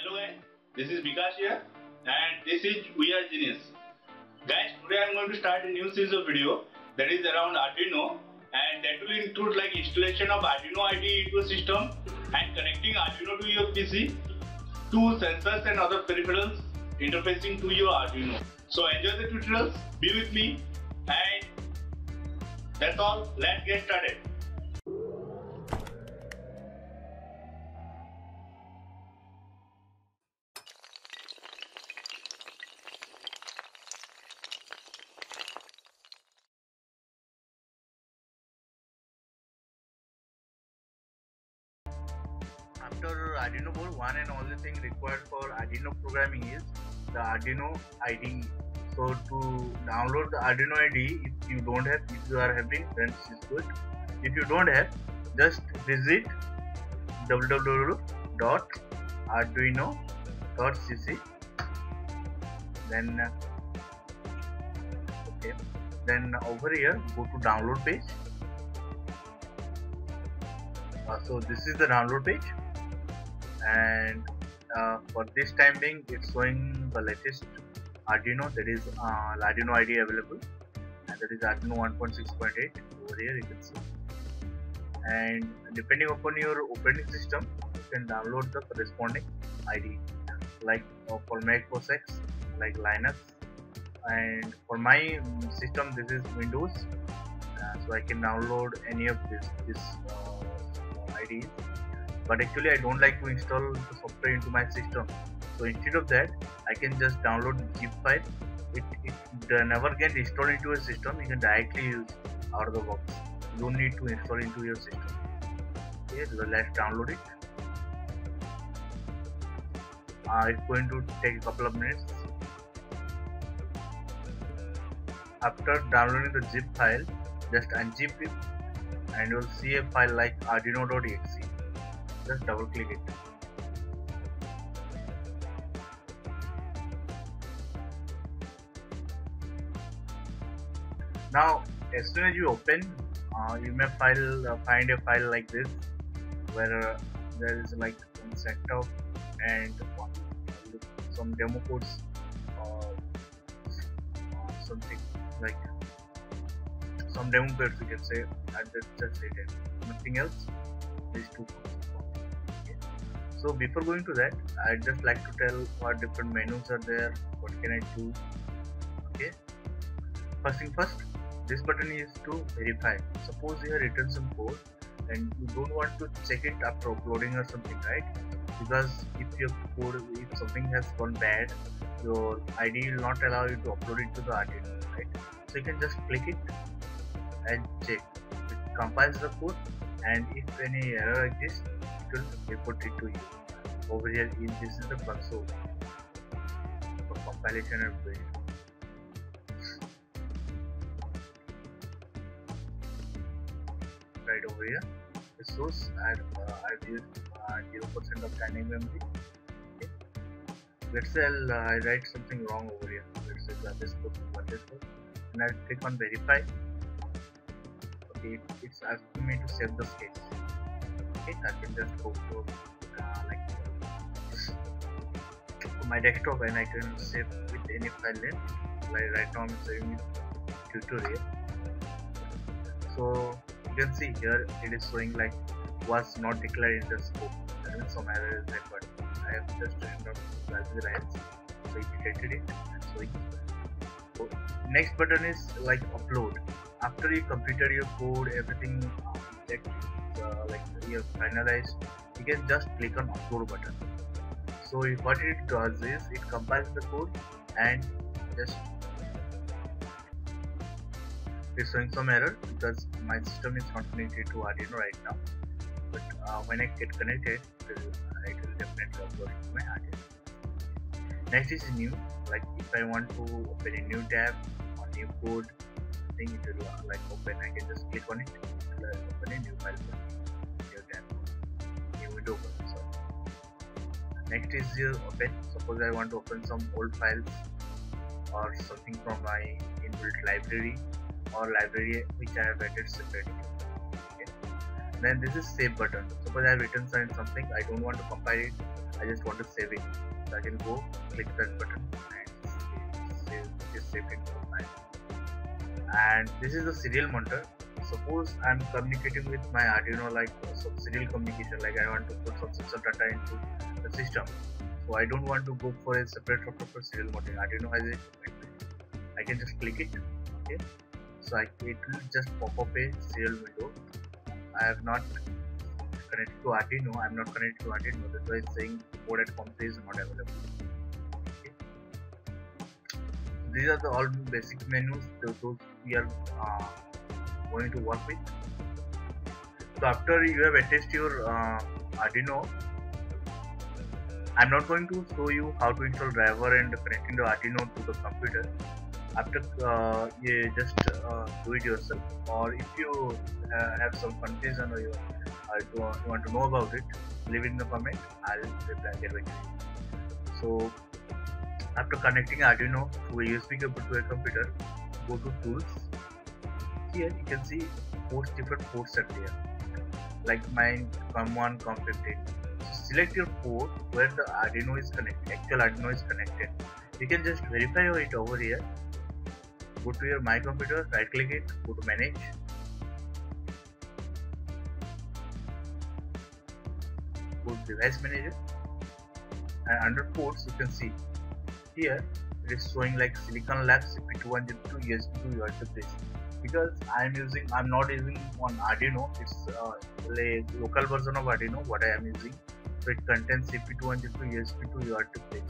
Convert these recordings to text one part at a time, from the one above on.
Hello guys, this is Bikash here and this is We Are Genius. Guys, today I am going to start a new series of video that is around Arduino and that will include like installation of Arduino IDE into a system and connecting Arduino to your PC, to sensors and other peripherals interfacing to your Arduino. So enjoy the tutorials, be with me and that's all, let's get started. Arduino board, one and only thing required for Arduino programming is the Arduino IDE. So to download the Arduino IDE, if you don't have, if you are having, then it's good. If you don't have, just visit www.arduino.cc. Then uh, okay, then over here go to download page. Uh, so this is the download page and uh, for this time being it's showing the latest Arduino that is uh, Arduino IDE available. And that is Arduino 1.6.8 over here you can see. And depending upon your operating system you can download the corresponding IDE like uh, for Mac OS X like Linux. And for my um, system this is Windows. Uh, so I can download any of this this uh, IDEs but actually I don't like to install the software into my system. So instead of that I can just download zip file. It, it never get installed into a system you can directly use out of the box. You don't need to install into your system. Okay so let's download it. Uh, it's going to take a couple of minutes. After downloading the zip file just unzip it and you'll see a file like arduino.exe just double click it. Now as soon as you open uh, you may file uh, find a file like this where uh, there is like one setup and some demo codes or something like some demo codes you can say and that's just it nothing else. These two codes so before going to that i'd just like to tell what different menus are there what can i do okay? First thing first this button is to verify. Suppose you have written some code and you don't want to check it after uploading or something right? Because if your code if something has gone bad your id will not allow you to upload it to the Arduino right? So you can just click it and check. It compiles the code and if any error exists will report it to you. Over here, in this is the console for compilation and build. Right over here, the source and uh, I've used zero uh, percent of dynamic memory. Okay. Let's say I'll uh, I write something wrong over here. Let's say code underscore, and I'll click on verify. Okay, it's asking me to save the state it I can just go to uh, like my desktop and I can save with any file name. Like right now I'm saving tutorial. So you can see here it is showing like was not declared in the scope. That means some error is required I have just turned off value rights so it detected it and showing. So next button is like upload. After you completed your code everything checked uh, like we have finalized you can just click on upload button. So what it does is it compiles the code and just it's showing some error because my system is not connected to Arduino right now. But uh, when I get connected it will, it will definitely upload to my Arduino. Next is new. Like if I want to open a new tab or new code I think it will uh, like open I can just click on it and open a new file next is your open suppose I want to open some old files or something from my inbuilt library or library which I have added separately then this is save button suppose I have written something I don't want to compile it I just want to save it. So I can go click that button and save, save, it. And this is the serial monitor. Suppose I'm communicating with my Arduino like some serial communication, like I want to put some system data into the system. So I don't want to go for a separate for serial monitoring. Arduino has it. I can just click it. Okay. So I, it will just pop up a serial window. I have not connected to Arduino. I'm not connected to Arduino. That's why it's saying board at comp is not available. These are the all basic menus. Those we are uh, going to work with. So after you have attached your uh, Arduino, I'm not going to show you how to install driver and connecting the Arduino to the computer. After uh, you just uh, do it yourself, or if you uh, have some confusion or you, you want to know about it, leave it in the comment. I'll reply to you. So after connecting Arduino to a USB cable to a computer, go to tools here you can see four different ports are there. Like mine com1 com15 so select your port where the arduino is connected actual arduino is connected. You can just verify it over here. Go to your my computer right click it go to manage. Go to device manager. And under ports you can see here it is showing like silicon labs cp2102 usb to usb because I'm using I'm not using on Arduino. It's uh, a local version of Arduino what I am using so it contains CP212 ESP2 UART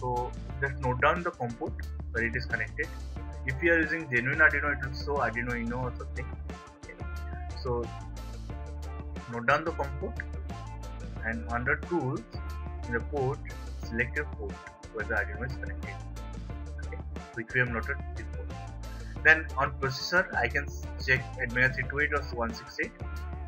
so just note down the COM port where it is connected. If you are using genuine Arduino it will show Arduino Uno or something. So note down the COM port and under tools in the port select your port where the Arduino is connected. Okay. which we have noted then on processor I can check ATmega 328 or 168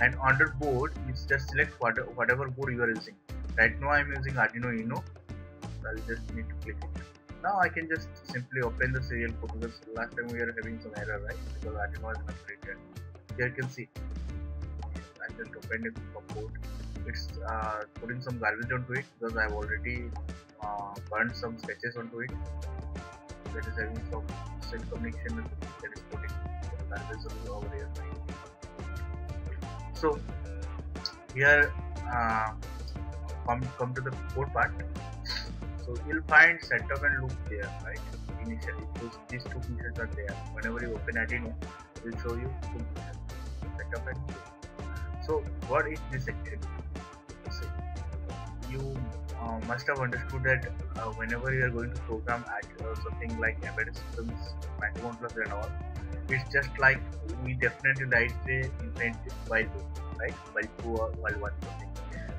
and under board you just select what, whatever board you are using. Right now I'm using Arduino Uno. So I'll just need to click it. Now I can just simply open the serial port because last time we were having some error right? Because Arduino was not created here you can see. I just opened it from port it's uh, putting some garbage onto it because I've already uh, burned some sketches onto it. That is having some communication that is here so here uh, come come to the code part. So you'll find setup and loop there right? Initially those these two pieces are there. Whenever you open Arduino it will show you two setup and loop. So what is this actually? So you uh, must have understood that uh, whenever you are going to program at uh, something like embedded systems, microcontrollers and all, it's just like we definitely write the intent while loop, right? While two or while one something.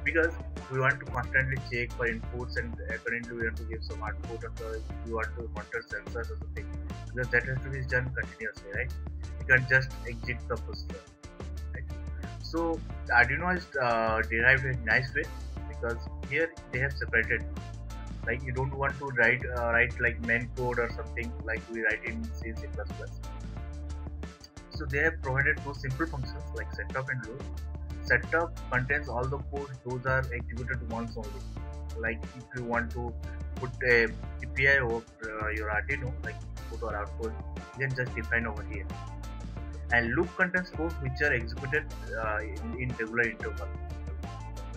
Because we want to constantly check for inputs and accordingly we want to give some output or you want to monitor sensors or something. Because that has to be done continuously, right? You can just exit the processor. Right? So Arduino is uh, derived in a nice way because here they have separated like you don't want to write uh, write like main code or something like we write in C, C++. So they have provided two simple functions like setup and loop. Setup contains all the code; those are executed once only. Like if you want to put a API of uh, your Arduino, like input or output, you can just define over here. And loop contains code which are executed uh, in, in regular interval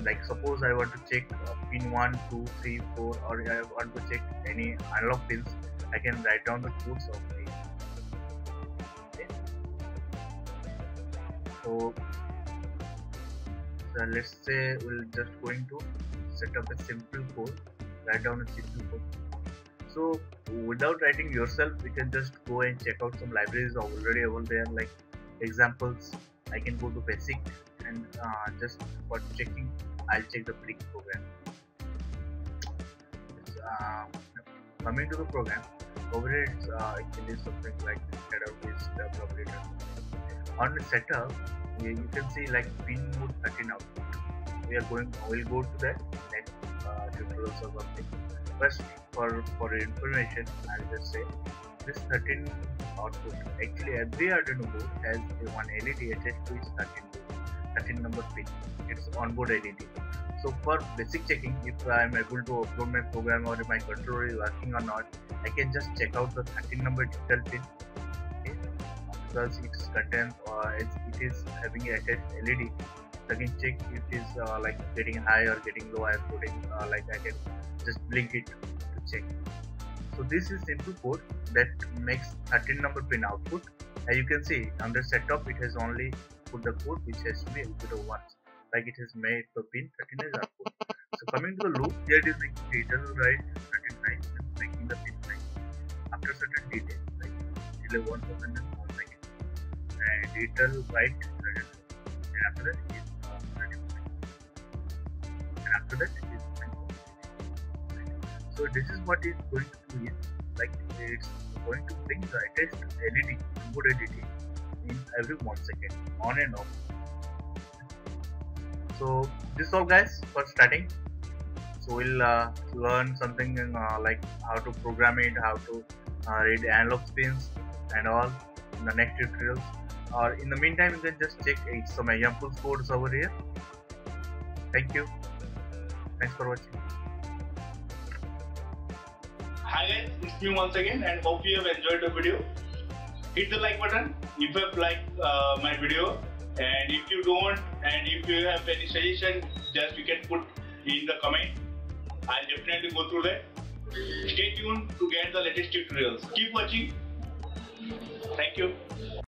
like suppose I want to check uh, pin 1, 2, 3, 4 or I want to check any analog pins I can write down the codes of the okay. so, so let's say we'll just going to set up a simple code write down a simple code. So without writing yourself you can just go and check out some libraries already over there like examples. I can go to basic and uh, just for checking I'll check the Blink program. Uh, coming to the program over here it's uh, actually something like header is developer on the setup you, can see like pin mode 13 out we are going we'll go to that next uh, tutorials or something. First for for information I'll just say this 13 output actually every Arduino board has one LED attached to its 13 board 13 number pin it's onboard LED So for basic checking, if I am able to upload my program or if my controller is working or not, I can just check out the 13 number digital pin okay? because it contains uh, it is having a LED. I can check if it is uh, like getting high or getting low. I am putting uh, like I can just blink it to check. So this is simple code that makes 13 number pin output. As you can see under setup, it has only put the code which has to be executed once. Like it has made the pin 13 as output. So coming to the loop, here it is making data write 13 times and making the pin line after certain detail like delay 1 second and 1 second and data write and after that is uh, and after that is so this is what is going to do is like it's going to bring the attached LED input editing in every one second on and off. So this is all guys for starting. So we'll uh, learn something in, uh, like how to program it how to uh, read analog pins and all in the next tutorials. Or in the meantime you can just check some example codes over here. Thank you. Thanks for watching. Hi guys. It's me once again and hope you have enjoyed the video. Hit the like button if you liked uh, my video. And if you don't and if you have any suggestion just you can put in the comment. I'll definitely go through that. Stay tuned to get the latest tutorials. Keep watching. Thank you